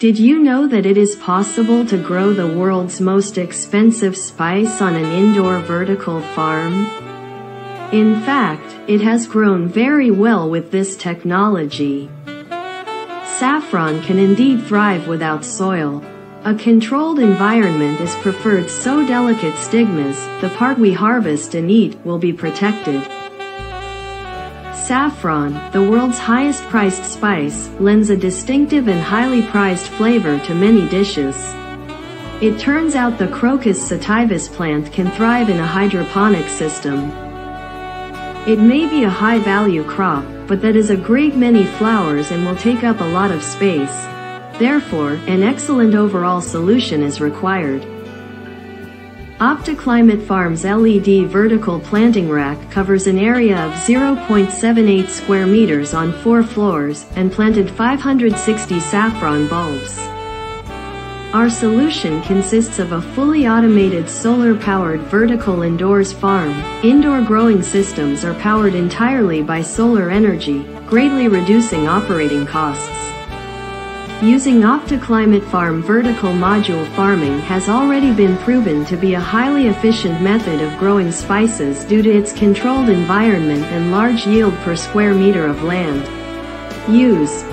Did you know that it is possible to grow the world's most expensive spice on an indoor vertical farm? In fact, it has grown very well with this technology. Saffron can indeed thrive without soil. A controlled environment is preferred so delicate stigmas, the part we harvest and eat, will be protected. Saffron, the world's highest priced spice, lends a distinctive and highly prized flavor to many dishes. It turns out the Crocus sativus plant can thrive in a hydroponic system. It may be a high value crop, but that is a great many flowers and will take up a lot of space. Therefore, an excellent overall solution is required. OptiClimate Farm's LED vertical planting rack covers an area of 0.78 square meters on four floors and planted 560 saffron bulbs. Our solution consists of a fully automated solar-powered vertical indoors farm. Indoor growing systems are powered entirely by solar energy, greatly reducing operating costs. Using OptiClimate Farm vertical module farming has already been proven to be a highly efficient method of growing spices due to its controlled environment and large yield per square meter of land. Use